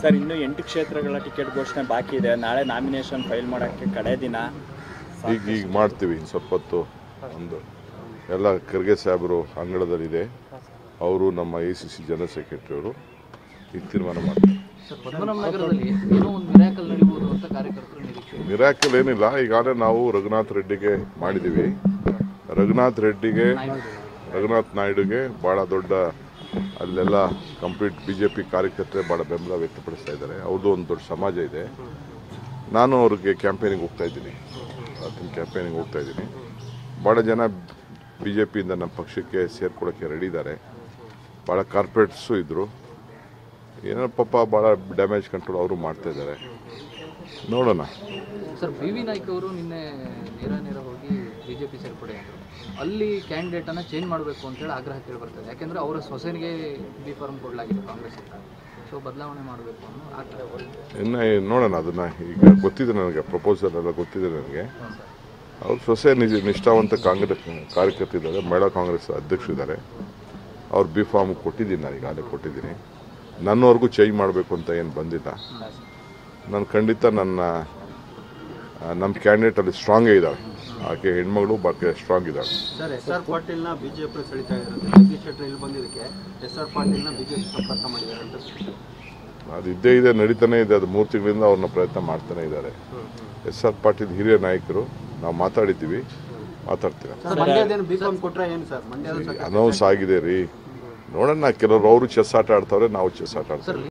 Sir ಇನ್ನು ಎಂಟು ಕ್ಷೇತ್ರಗಳ ಟಿಕೆಟ್ ಘೋಷಣೆ ಬಾಕಿ ಇದೆ. ನಾಳೆ ನಾಮಿನೇಷನ್ ಫೈಲ್ ಮಾಡೋಕ್ಕೆ ಕಡೆ ದಿನ. ಈಗ ಈಗ ಮಾಡ್ತೀವಿ ಇನ್ನು ಸ್ವಲ್ಪ ಹೊತ್ತು. ಒಂದು ಎಲ್ಲ ಖರ್ಗೆ ಸಾಹೇಬರು ಅಂಗಳದಲ್ಲಿದೆ. ಅವರು ನಮ್ಮ A C C general secretary ಅವರು ಈಗ ತೀರ್ಮಾನ ಮಾಡ್ತಾರೆ. ಸರ್ ನಗರದಲ್ಲಿ ಏನೋ ಒಂದು ಮಿರಾಕಲ್ ನಡೀಬೋದು ಅಂತ ಕಾರ್ಯಕರ್ತರು ನಿರೀಕ್ಷೆ ಮಿರಾಕಲ್ ಏನಿಲ್ಲ. ಈಗಾಗಲೇ ನಾವು ರಘುನಾಥ್ ರೆಡ್ಡಿಗೆ ಮಾಡಿದ್ದೀವಿ. ರಘುನಾಥ್ ರೆಡ್ಡಿಗೆ ರಘುನಾಥ್ ನಾಯ್ಡುಗೆ ಭಾಳ ದೊಡ್ಡ ಅಲ್ಲೆಲ್ಲ ಕಂಪ್ಲೀಟ್ ಬಿ ಜೆ ಪಿ ಕಾರ್ಯಕರ್ತರೆ ಭಾಳ ಬೆಂಬಲ ವ್ಯಕ್ತಪಡಿಸ್ತಾ ಇದ್ದಾರೆ. ಅವ್ರದ್ದು ಒಂದು ದೊಡ್ಡ ಸಮಾಜ ಇದೆ. ನಾನು ಅವ್ರಿಗೆ ಕ್ಯಾಂಪೇನಿಗೆ ಹೋಗ್ತಾ ಇದ್ದೀನಿ. ಅದನ್ನು ಕ್ಯಾಂಪೇನಿಗೆ ಹೋಗ್ತಾ ಇದ್ದೀನಿ. ಭಾಳ ಜನ ಬಿ ಜೆ ಪಿಯಿಂದ ನಮ್ಮ ಪಕ್ಷಕ್ಕೆ ಸೇರ್ಕೊಳ್ಳೋಕ್ಕೆ ರೆಡಿ ಇದ್ದಾರೆ. ಭಾಳ ಕಾರ್ಪೊರೇಟ್ಸು ಇದ್ದರು ಏನೋ ಪಾಪ ಭಾಳ ಡ್ಯಾಮೇಜ್ ಕಂಟ್ರೋಲ್ ಅವರು ಮಾಡ್ತಾ ಇದ್ದಾರೆ. ನೋಡೋಣ. ಸರ್ ಬಿ ವಿ ನಾಯ್ಕ ಅವರು ನಿನ್ನೆ ನೇರ ಪಿ ಸೇರ್ಪಡೆ ಅಂದರು. ಅಲ್ಲಿ ಕ್ಯಾಂಡಿಡೇಟನ್ನು ಚೇಂಜ್ ಮಾಡಬೇಕು ಅಂತೇಳಿ ಆಗ್ರಹ ಕೇಳಿ ಬರ್ತದೆ. ಯಾಕೆಂದರೆ ಅವರ ಸೊಸೆನಿಗೆ ಬಿ ಫಾರ್ಮ್ ಕೊಡಲಾಗಿದೆ ಕಾಂಗ್ರೆಸ್ ಸೊ ಬದಲಾವಣೆ ಮಾಡಬೇಕು ಅನ್ನೋ ಆಗ್ರಹ ಇನ್ನು ನೋಡೋಣ ಅದನ್ನು. ಈಗ ಗೊತ್ತಿದೆ ನನಗೆ ಪ್ರಪೋಸಲ್ ಎಲ್ಲ ಗೊತ್ತಿದೆ ನನಗೆ. ಅವ್ರ ಸೊಸೆ ನಿಜ ನಿಷ್ಠಾವಂತ ಕಾಂಗ್ರೆಸ್ ಕಾರ್ಯಕರ್ತ ಇದ್ದಾರೆ. ಮಹಿಳಾ ಕಾಂಗ್ರೆಸ್ ಅಧ್ಯಕ್ಷರಿದ್ದಾರೆ ಅವ್ರು ಬಿ ಫಾರ್ಮ್ ಕೊಟ್ಟಿದ್ದೀನಿ ನಾನು ಈಗಾಗಲೇ ಕೊಟ್ಟಿದ್ದೀನಿ. ನನ್ನವರೆಗೂ ಚೇಂಜ್ ಮಾಡಬೇಕು ಅಂತ ಏನು ಬಂದಿಲ್ಲ. ನಾನು ಖಂಡಿತ ನನ್ನ ನಮ್ಮ ಕ್ಯಾಂಡಿಡೇಟ್ ಅಲ್ಲಿ ಸ್ಟ್ರಾಂಗೇ ಇದ್ದಾಳೆ ಆಕೆ ಹೆಣ್ಮಗಳು ಬಾಕಿ ಸ್ಟ್ರಾಂಗ್ ಇದ್ದಾರೆ ಸರ್ ಎಸ್ ಆರ್ ಪಾಟೀಲ್ನ ಬಿಜೆಪಿ ಸೆಳಿತಾ ಇರೋದು. ಜಗದೀಶ್ ಶೆಟ್ಟರ್ ಇಲ್ಲಿ ಬಂದಿದ್ದಕ್ಕೆ ಎಸ್ ಆರ್ ಪಾಟೀಲ್ನ ಬಿಜೆಪಿ ಸಂಪರ್ಕ ಮಾಡಿದ್ದಾರೆ ಅಂತ ಅದು ಇದ್ದೇ ಇದೆ ನಡೀತಾನೆ ಇದೆ. ಅದು ಮೂರು ತಿಂಗಳಿಂದ ಅವ್ರನ್ನ ಪ್ರಯತ್ನ ಮಾಡ್ತಾನೆ ಇದ್ದಾರೆ. ಎಸ್ ಆರ್ ಪಾಟೀಲ್ ಹಿರಿಯ ನಾಯಕರು ನಾವು ಮಾತಾಡಿದ್ದೀವಿ ಮಾತಾಡ್ತೀರಾ? ಅನೌನ್ಸ್ ಆಗಿದೆ ರೀ. ನೋಡೋಣ ಕೆಲವರು ಅವರು ಚೆಸ್ ಆಟ ಆಡ್ತಾವ್ರೆ ನಾವು ಚೆಸ್ ಆಟ ಆಡ್ತೀವಿ.